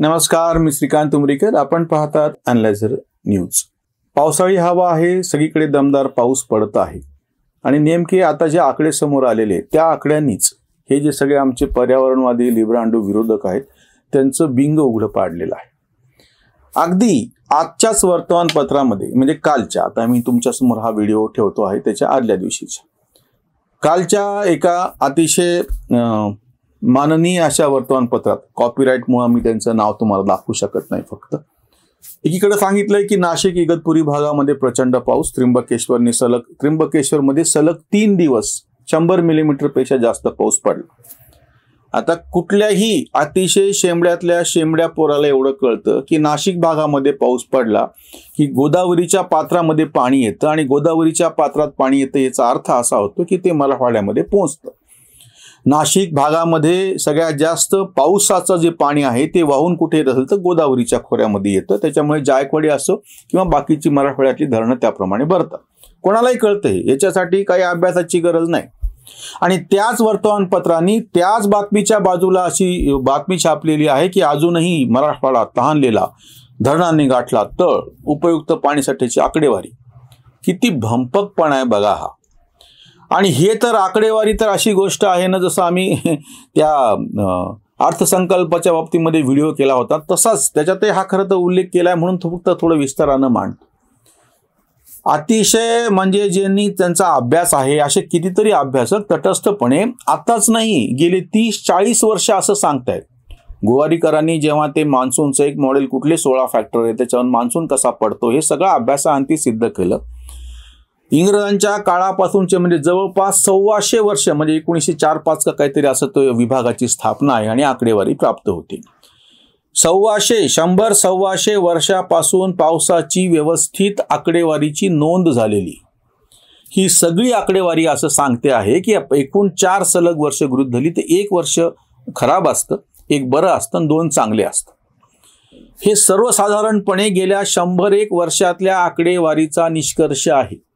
नमस्कार मी श्रीकांत उमरीकर. आपण पाहतात अनलायझर न्यूज पावसाळी हवा आहे सगळीकडे दमदार पाऊस पडत आहे. आणि नेमके आता जे आकडे समोर आलेले त्या आकड्यांनीच हे जे सगळे आमचे पर्यावरणवादी लिब्रांडू विरोधक आहेत त्यांचं बिंग उघडं पाडलेलं आहे. अगदी आजच्याच वर्तमानपत्रामध्ये म्हणजे कालच्या आता मी तुमच्यासमोर हा व्हिडिओ ठेवतो आहे त्याच्या आदल्या दिवशीच्या. कालच्या एका अतिशय माननीय अशा वर्तमानपत्रात कॉपीराईटमुळे मी त्यांचं नाव तुम्हाला दाखवू शकत नाही फक्त. एकीकडे सांगितलंय की नाशिक इगतपुरी भागामध्ये प्रचंड पाऊस त्र्यंबकेश्वरने सलग त्र्यंबकेश्वरमध्ये सलग तीन दिवस शंभर मिलीमीटरपेक्षा जास्त पाऊस पडला. आता कुठल्याही अतिशय शेंबड्यातल्या शेंबड्या पोराला एवढं कळतं की नाशिक भागामध्ये पाऊस पडला की गोदावरीच्या पात्रामध्ये पाणी येतं आणि गोदावरीच्या पात्रात पाणी येतं याचा अर्थ असा होतो की ते मराठवाड्यामध्ये पोहोचतं. नाशिक भागामध्ये सगळ्यात जास्त पावसाचं जे पाणी आहे ते वाहून कुठे येत असेल तर गोदावरीच्या खोऱ्यामध्ये येतं. त्याच्यामुळे जायकवाडी असो किंवा बाकीची मराठवाड्यातली धरणं त्याप्रमाणे भरतात. कोणालाही कळतं हे याच्यासाठी काही अभ्यासाची गरज नाही. आणि त्याच वर्तमानपत्रांनी त्याच बातमीच्या बाजूला अशी बातमी छापलेली आहे की अजूनही मराठवाडा तहानलेला धरणांनी गाठला तळ उपयुक्त पाणीसाठ्याची आकडेवारी. किती भंपकपणा आहे बघा हा. आणि हे तर आकडेवारी तर अशी गोष्ट आहे ना जसं आम्ही त्या अर्थसंकल्पाच्या बाबतीमध्ये व्हिडिओ केला होता तसाच त्याच्यातही हा खरं तर उल्लेख केला आहे म्हणून फक्त थोडं विस्तारानं मांड. अतिशय म्हणजे ज्यांनी त्यांचा अभ्यास आहे असे कितीतरी अभ्यासक तटस्थपणे आताच नाही गेले तीस चाळीस वर्ष असं सांगतायत. गोवारीकरांनी जेव्हा ते मान्सूनचं एक मॉडेल कुठले सोळा फॅक्टर आहे त्याच्यावर मान्सून कसा पडतो हे सगळं अभ्यासाअंती सिद्ध केलं. इंग्रजांच्या काळापासूनचे म्हणजे जवळपास सव्वाशे वर्ष म्हणजे एकोणीसशे चार पाच का काहीतरी असं तो विभागाची स्थापना आहे आणि आकडेवारी प्राप्त होते. सव्वाशे शंभर सव्वाशे वर्षापासून पावसाची व्यवस्थित आकडेवारीची नोंद झालेली. ही सगळी आकडेवारी असं सांगते आहे की एकूण चार सलग वर्ष गृहित धरली ते एक वर्ष खराब असतं एक बरं असतं आणि दोन चांगले असतं. हे सर्वसाधारणपणे गेल्या शंभर एक वर्षातल्या आकडेवारीचा निष्कर्ष आहे.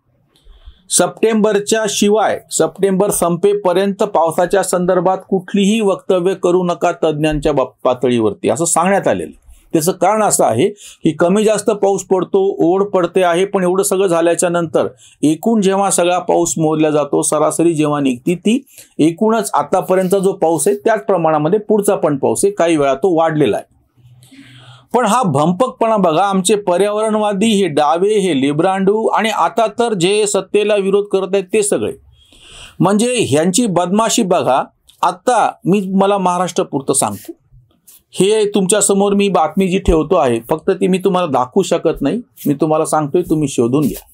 सप्टेंबरच्या शिवाय सप्टेंबर संपेपर्यंत पावसाच्या संदर्भात कुठलीही वक्तव्य करू नका तज्ज्ञांच्या बाब- पातळीवरती. असं सांगण्यात आलेलं. त्याचं कारण असं आहे की कमी जास्त पाऊस पडतो ओढ पडते आहे पण एवढं सगळं झाल्याच्यानंतर एकूण जेव्हा सगळा पाऊस मोजला जातो सरासरी जेव्हा निघती ती एकूणच आतापर्यंत जो पाऊस आहे त्याच प्रमाणामध्ये पुढचा पण पाऊस आहे. काही वेळा तो वाढलेला आहे. पण हा भंपकपणा बघा आमचे पर्यावरणवादी हे डावे हे लिब्रांडू आणि आता तर जे सत्तेला विरोध करत आहेत ते सगळे. म्हणजे ह्यांची बदमाशी बघा आत्ता मी मला महाराष्ट्रपुरतं सांगतो. हे तुमच्यासमोर मी बातमी जी ठेवतो आहे फक्त ती मी तुम्हाला दाखवू शकत नाही मी तुम्हाला सांगतोय तुम्ही शोधून घ्या.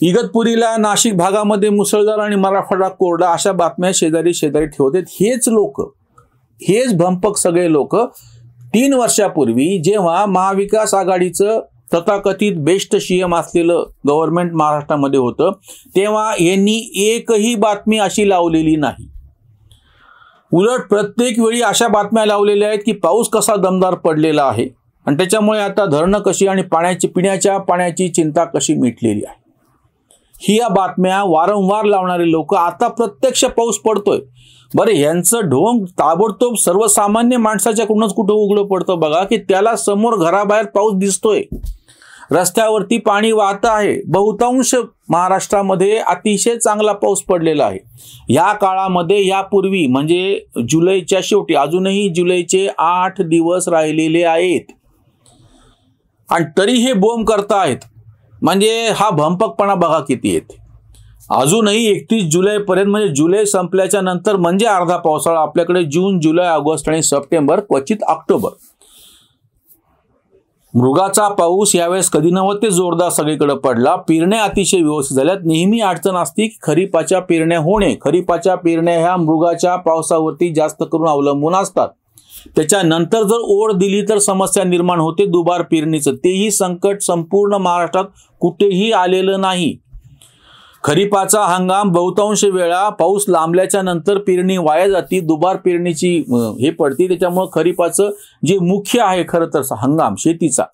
इगतपुरीला नाशिक भागामध्ये मुसळधार आणि मराठवाडा कोरडा अशा बातम्या शेजारी शेजारी ठेवतात हेच लोक हेच भंपक सगळे लोक तीन वर्षापूर्वी जेव्हा महाविकास आघाडीचं तथाकथित बेस्ट सीएम असलेलं गव्हर्नमेंट महाराष्ट्रामध्ये होतं तेव्हा यांनी एकही बातमी अशी लावलेली नाही. उलट प्रत्येक वेळी अशा बातम्या लावलेल्या आहेत की पाऊस कसा दमदार पडलेला आहे आणि त्याच्यामुळे आता धरणं कशी आणि पाण्याची पिण्याच्या पाण्याची चिंता कशी मिटलेली आहे. ही या बातम्या वारंवार लावणारे लोक आता प्रत्यक्ष पाऊस पडतोय. बरं यांचं ढोंग ताबडतोब सर्वसामान्य माणसाच्याकडूनच कुठं उघडं पडतं बघा की त्याला समोर घराबाहेर पाऊस दिसतोय. रस्त्यावरती पाणी वाहत आहे. बहुतांश महाराष्ट्रामध्ये अतिशय चांगला पाऊस पडलेला आहे. या काळामध्ये यापूर्वी म्हणजे जुलैच्या शेवटी अजूनही जुलैचे आठ दिवस राहिलेले आहेत. आणि तरी हे बोंब करतायत म्हणजे हा भंपकपणा बघा किती येते अजूनही एकतीस जुलैपर्यंत म्हणजे जुलै संपल्याच्या नंतर म्हणजे अर्धा पावसाळा आपल्याकडे जून जुलै ऑगस्ट आणि सप्टेंबर क्वचित ऑक्टोबर. मृगाचा पाऊस यावेळेस कधी नव्हते जोरदार सगळीकडे पडला. पेरण्या अतिशय व्यवस्थित झाल्यात. नेहमी अडचण असते की खरीपाच्या पेरण्या होणे. खरीपाच्या पेरण्या ह्या मृगाच्या पावसावरती जास्त करून अवलंबून असतात. त्याच्यानंतर जर ओढ दिली तर समस्या निर्माण होते. दुबार पेरणीचं. तेही संकट संपूर्ण महाराष्ट्रात कुठेही आलेलं नाही. खरीपाचा हंगाम बहुतांश वेळा पाऊस लांबल्याच्या नंतर पेरणी वाया जाती दुबार पेरणीची हे पडते. त्याच्यामुळं खरीपाचं जे मुख्य आहे खरं तर हंगाम शेतीचा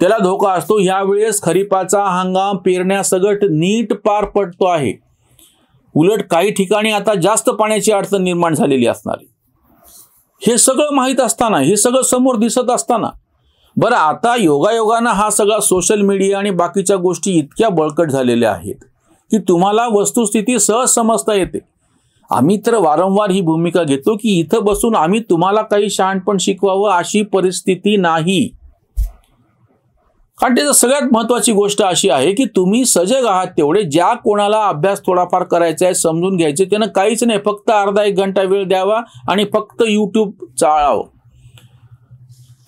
त्याला धोका असतो. यावेळेस खरीपाचा हंगाम पेरण्यासगट नीट पार पडतो आहे. उलट काही ठिकाणी आता जास्त पाण्याची अडचण निर्माण झालेली असणार हे सगळं माहीत असताना हे सगळं समोर दिसत असताना बरं आता योगायोगानं हा सगळा सोशल मीडिया आणि बाकीच्या गोष्टी इतक्या बळकट झालेल्या आहेत. की तुम्हाला वस्तुस्थिती सहज समजता येते. आम्ही तर वारंवार ही भूमिका घेतो की इथं बसून आम्ही तुम्हाला काही शहाणपण शिकवावं अशी परिस्थिती नाही. कारण त्याचं सगळ्यात महत्वाची गोष्ट अशी आहे की तुम्ही सजग आहात तेवढे. ज्या कोणाला अभ्यास थोडाफार करायचा आहे समजून घ्यायचे त्यानं काहीच नाही. फक्त अर्धा एक घंटा वेळ द्यावा आणि फक्त युट्यूब चाळावं.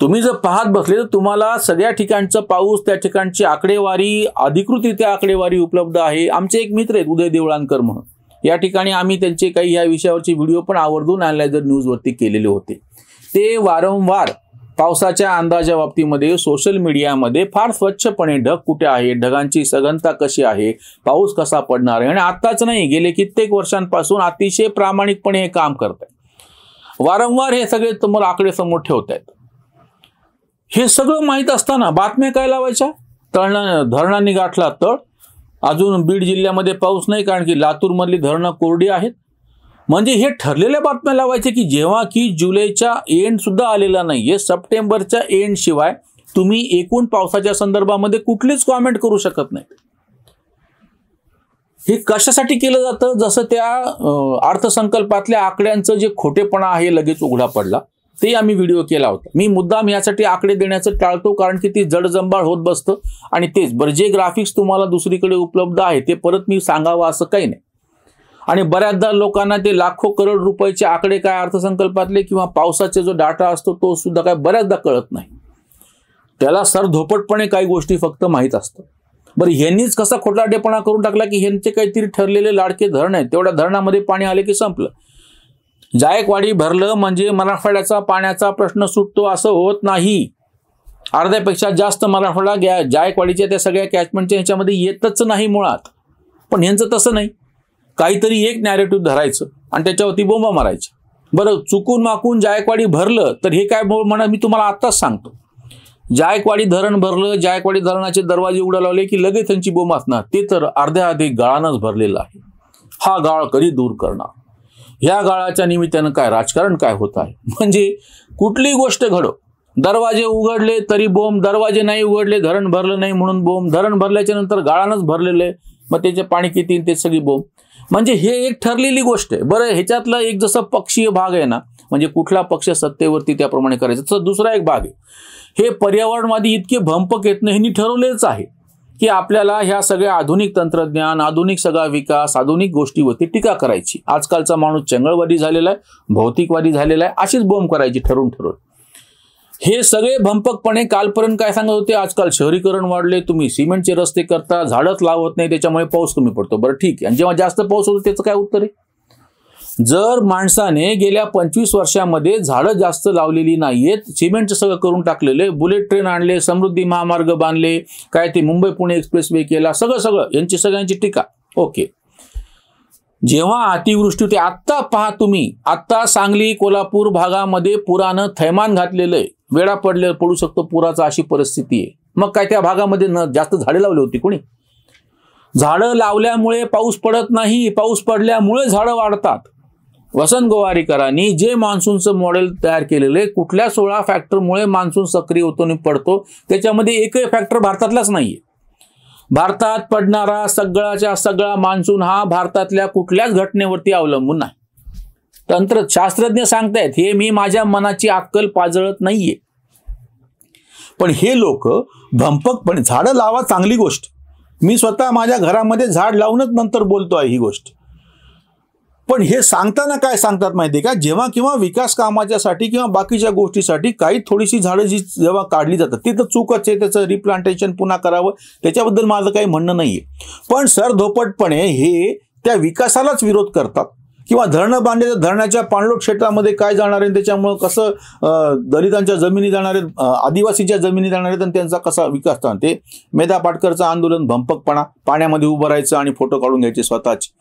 तुम्ही जर पाहत बसले तर तुम्हाला सगळ्या ठिकाणचं पाऊस त्या ठिकाणची आकडेवारी अधिकृतरित्या आकडेवारी उपलब्ध आहे. आमचे एक मित्र आहेत उदय देवळांकर म्हणून. या ठिकाणी आम्ही त्यांचे काही या विषयावरचे व्हिडिओ पण आवर्जून अनलायझर न्यूजवरती केलेले होते. ते वारंवार पावसाच्या अंदाजा बाबतीमध्ये सोशल मीडियामध्ये फार स्वच्छपणे ढग कुठे आहे ढगांची सघनता कशी आहे पाऊस कसा पडणार आहे? आणि आत्ताच नाही गेले कित्येक वर्षांपासून अतिशय प्रामाणिकपणे हे काम करत आहेत वारंवार हे सगळे तुम्हाला आकडे समोर ठेवत आहेत हे सगळं माहीत असताना बातम्या काय लावायच्या? तळणा धरणांनी गाठला तळ. अजून बीड जिल्ह्यामध्ये पाऊस नाही कारण की लातूरमधली धरणं कोरडी आहेत. म्हणजे हे ठरलेल्या बातम्या लावायच्या की जेव्हा की जुलैच्या एंड सुद्धा आलेला नाहीये सप्टेंबरच्या एंडशिवाय तुम्ही एकूण पावसाच्या संदर्भामध्ये कुठलीच कॉमेंट करू शकत नाही. हे कशासाठी केलं जातं? जसं त्या अर्थसंकल्पातल्या आकड्यांचं जे खोटेपणा आहे लगेच उघडा पडला. ते आम्ही व्हिडिओ केला होता. मी मुद्दाम यासाठी आकडे देण्याचं टाळतो कारण की ती जडजंबाळ होत बसतं. आणि तेच बरं जे ग्राफिक्स तुम्हाला दुसरीकडे उपलब्ध आहे ते परत मी सांगावं असं काही नाही. आणि बऱ्याचदा लोकांना ते लाखो करोड रुपयाचे आकडे काय अर्थसंकल्पातले किंवा पावसाचा जो डाटा असतो तो सुद्धा काय बऱ्याचदा कळत नाही. त्याला सर धोपटपणे काही गोष्टी फक्त माहीत असतात. बरं ह्यांनीच कसा खोटाटेपणा करून टाकला की ह्यांचे काहीतरी ठरलेले लाडके धरण आहेत. तेवढ्या धरणामध्ये पाणी आले की संपलं. जायकवाडी भरलं म्हणजे मराठवाड्याचा पाण्याचा प्रश्न सुटतो असं होत नाही. अर्ध्यापेक्षा जास्त मराठवाडा गॅ जायकवाडीच्या त्या सगळ्या कॅचमेंटच्या ह्याच्यामध्ये येतच नाही मुळात. पण ह्यांचं तसं नाही. काहीतरी एक नॅरेटिव्ह धरायचं आणि त्याच्यावरती बोंबा मारायचं. बरं चुकून माकून जायकवाडी भरलं तर हे काय म्हणा मी तुम्हाला आत्ताच सांगतो. जायकवाडी धरण भरलं जायकवाडी धरणाचे दरवाजे उडा लावले की लगेच त्यांची बोंब असणार. ते तर अर्ध्या अर्धे गाळानंच भरलेलं आहे. हा गाळ कधी दूर करणार? ह्या गाळाच्या निमित्तानं काय राजकारण काय होत आहे? म्हणजे कुठलीही गोष्ट घडो? दरवाजे उघडले तरी बोंब दरवाजे नाही उघडले धरण भरलं नाही म्हणून बोंब धरण भरल्याच्या नंतर गाळानच भरलेलं आहे. मग त्याचे पाणी किती ते सगळी बोंब? म्हणजे हे एक ठरलेली गोष्ट आहे. बरं ह्याच्यातलं एक जसं पक्षीय भाग आहे ना म्हणजे कुठला पक्ष सत्तेवरती त्याप्रमाणे करायचं तसं दुसरा एक भाग आहे. हे पर्यावरणवादी इतके भंपक येत नाही ह्यांनी ठरवलेच आहे. की आपल्याला ह्या सगळ्या आधुनिक तंत्रज्ञान आधुनिक सगळा विकास आधुनिक गोष्टीवरती टीका करायची. आजकालचा माणूस चंगळवादी झालेला आहे भौतिकवादी झालेला आहे अशीच बोंब करायची ठरवून ठरवून. हे सगळे भंपकपणे कालपर्यंत काय सांगत होते? आजकाल शहरीकरण वाढले तुम्ही सिमेंटचे रस्ते करता झाडच लावत नाही त्याच्यामुळे पाऊस कमी पडतो. बरं ठीक आहे. आणि जेव्हा जास्त पाऊस होतो त्याचं काय उत्तर आहे? जर माणसाने गेल्या पंचवीस वर्षामध्ये झाडं जास्त लावलेली नाहीयेत सिमेंटचं सगळं करून टाकलेले बुलेट ट्रेन आणले समृद्धी महामार्ग बांधले काय ते मुंबई पुणे एक्सप्रेस वे केला सगळं सगळं यांची सगळ्यांची टीका. ओके. जेव्हा अतिवृष्टी होते आत्ता पहा तुम्ही आत्ता सांगली कोल्हापूर भागामध्ये पुरानं थैमान घातलेलं आहे. वेळा पडले पडू शकतो पुराचा अशी परिस्थिती आहे. मग काय त्या भागामध्ये न जास्त झाडे लावली होती कोणी? झाडं लावल्यामुळे पाऊस पडत नाही पाऊस पडल्यामुळे झाडं वाढतात. वसंत गोवारीकरांनी जे मान्सूनचं मॉडेल तयार केलेलं आहे कुठल्या सोळा फॅक्टरमुळे मान्सून सक्रिय होतो आणि पडतो त्याच्यामध्ये एकही फॅक्टर भारतातलाच नाहीये. भारतात पडणारा सगळ्याच्या सगळा मान्सून हा भारतातल्या कुठल्याच घटनेवरती अवलंबून नाही. तंत्र शास्त्रज्ञ सांगतायत हे मी माझ्या मनाची अक्कल पाजळत नाहीये. पण हे लोक भंपकपणे झाडं लावा चांगली गोष्ट. मी स्वतः माझ्या घरामध्ये झाड लावूनच नंतर बोलतो आहे ही गोष्ट. पण हे सांगताना काय सांगतात माहिती का? जेव्हा किंवा विकास कामाच्यासाठी किंवा बाकीच्या गोष्टीसाठी काही थोडीशी झाडं जी जेव्हा काढली जातात ती तर चूकच आहे त्याचं रिप्लांटेशन पुन्हा करावं त्याच्याबद्दल माझं काही म्हणणं नाहीये. पण सरधोपटपणे हे त्या विकासालाच विरोध करतात. किंवा धरणं बांधले तर धरणाच्या पाणलोट क्षेत्रामध्ये काय जाणार आहे? त्याच्यामुळं कसं दलितांच्या जमिनी जाणार आहेत आदिवासीच्या जमिनी जाणार आहेत आणि त्यांचा कसा विकास ते मेधा पाटकरचं आंदोलन भंपकपणा पाण्यामध्ये उभं राहायचं आणि फोटो काढून घ्यायचे स्वतःचे.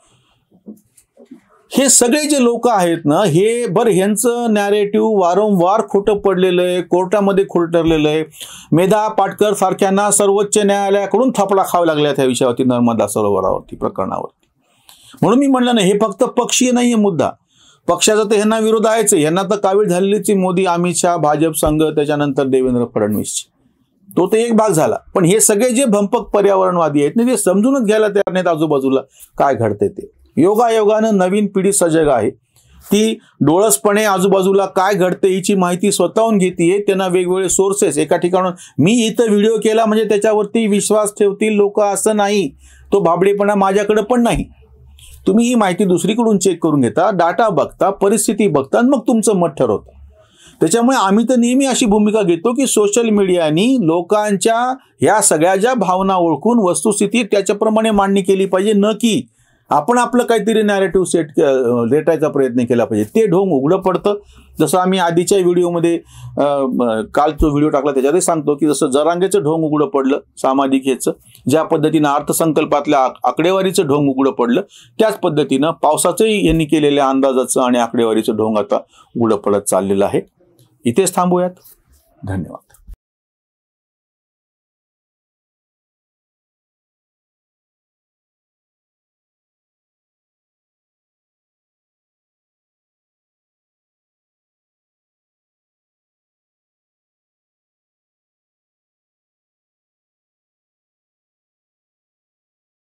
हे सगळे जे लोक आहेत ना हे बरं ह्यांचं नॅरेटिव्ह वारंवार खोटं पडलेलं आहे कोर्टामध्ये खोट ठरलेलं आहे. मेधा पाटकर सारख्यांना सर्वोच्च न्यायालयाकडून थपडा खावा लागला त्या विषयावरती नर्मदा सरोवरावरती प्रकरणावरती. म्हणून मी म्हणलं नाही हे फक्त पक्षीय नाहीये मुद्दा. पक्षाचा तर ह्यांना विरोध आहेच ह्यांना तर कावीळ झालेलीच आहे मोदी अमित शहा भाजप संघ त्याच्यानंतर देवेंद्र फडणवीसची. तो तर एक भाग झाला. पण हे सगळे जे भंपक पर्यावरणवादी आहेत ना ते समजूनच घ्यायला तयार नाहीत आजूबाजूला. काय घडते ते? योगायोगानं नवीन पिढी सजग आहे. ती डोळसपणे आजूबाजूला काय घडते हिची माहिती स्वतःहून घेते त्यांना वेगवेगळे सोर्सेस एका ठिकाणून मी इथं व्हिडिओ केला म्हणजे त्याच्यावरती विश्वास ठेवतील लोक असं नाही. तो भाबडेपणा माझ्याकडे पण नाही. तुम्ही ही माहिती दुसरीकडून चेक करून घेता डाटा बघता परिस्थिती बघता आणि मग तुमचं मत ठरवता. त्याच्यामुळे आम्ही तर नेहमी अशी भूमिका घेतो की सोशल मीडियानी लोकांच्या ह्या सगळ्या ज्या भावना ओळखून वस्तुस्थिती त्याच्याप्रमाणे मांडणी केली पाहिजे. न की आपण आपलं काहीतरी नॅरेटिव्ह सेट रेटायचा प्रयत्न केला पाहिजे. ते ढोंग उघडं पडतं. जसं आम्ही आधीच्या व्हिडिओमध्ये काल जो व्हिडिओ टाकला त्याच्यातही सांगतो की जसं जरांगेचं ढोंग उघडं पडलं सामाजिक हेचं ज्या पद्धतीनं अर्थसंकल्पातल्या आकडेवारीचं ढोंग उघडं पडलं त्याच पद्धतीनं पावसाचंही यांनी केलेल्या अंदाजाचं आणि आकडेवारीचं ढोंग आता उघडं पडत चाललेलं आहे. इथेच थांबूयात. धन्यवाद.